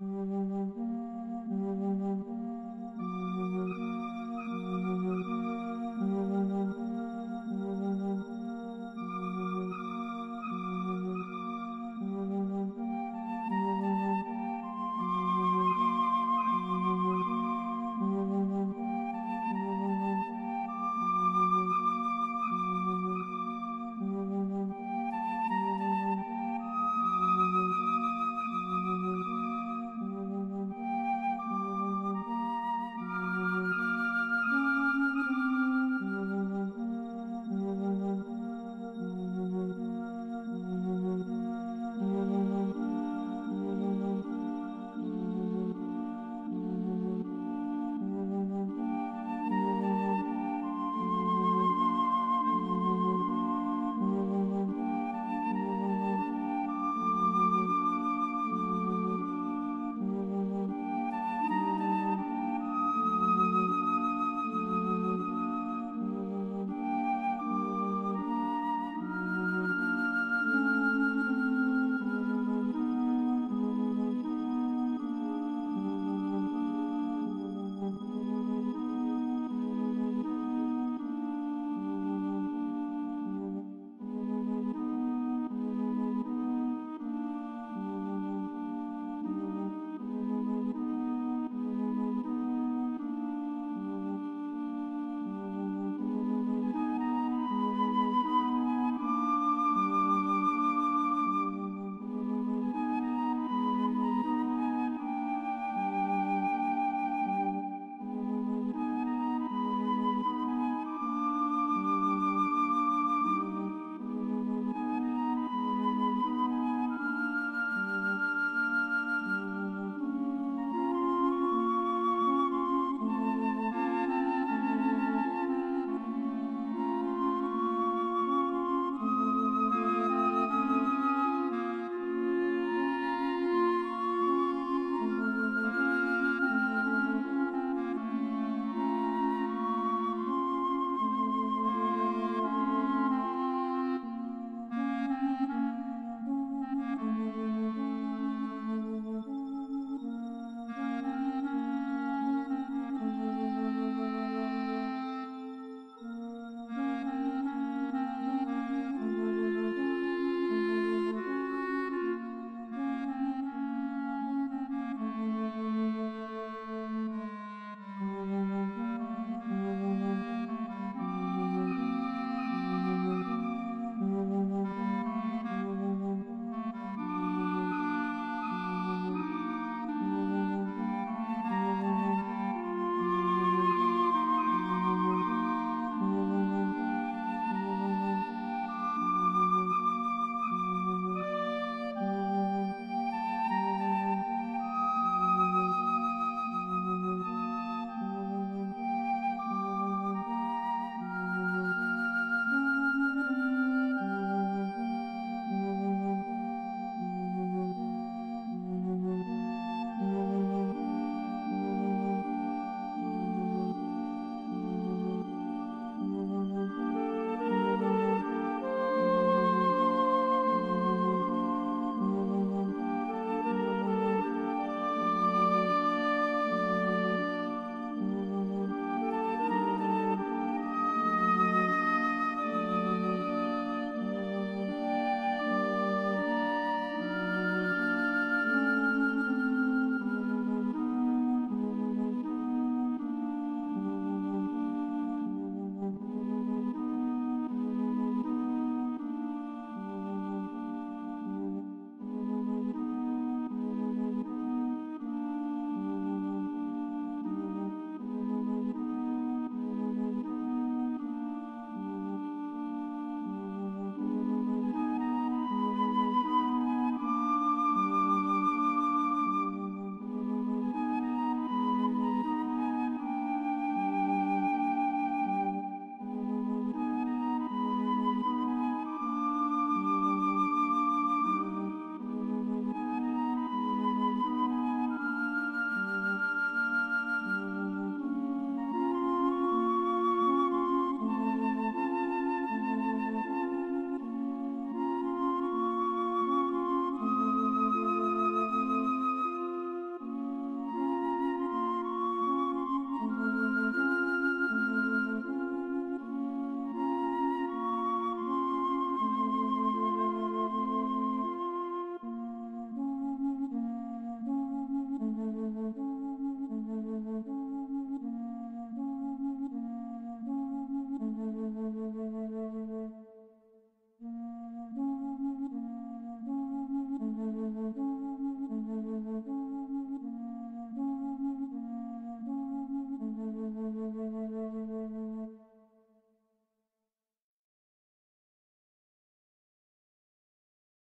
Mm-hmm.